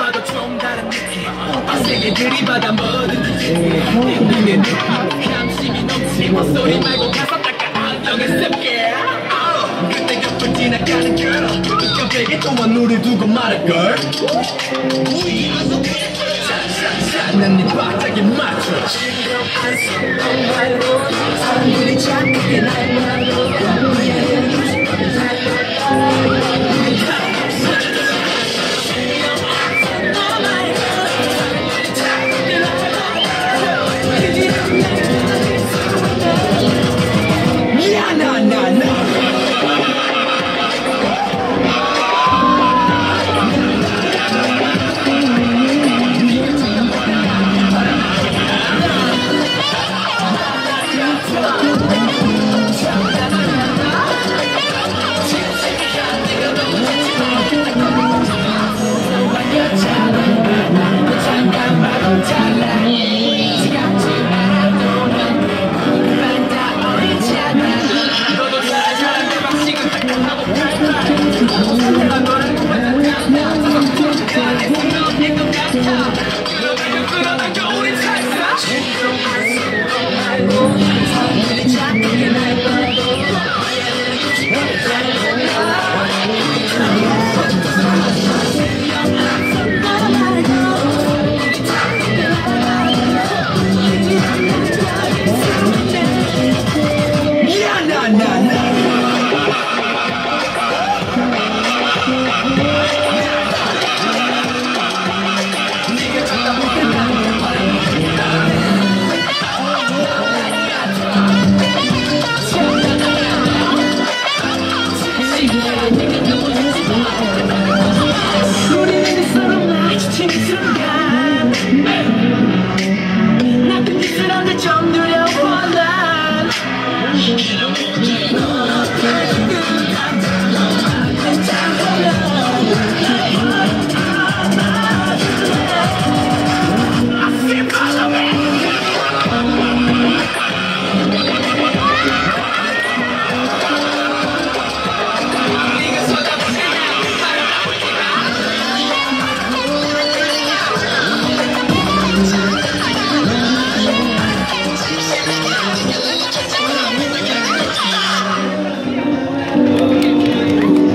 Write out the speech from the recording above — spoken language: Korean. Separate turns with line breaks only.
봐도 좀 다른 느낌. 빡세게 들이 받아 뭐든지 내 느낌. 넘치고 소리 말고 가서 닦아. 안경에 습게. 그때 옆을 지나가는 girl. 깜짝이 또한 우리 두고 말할걸. 난네 바닥에 맞춰. 사람들이 착각해 Thank you.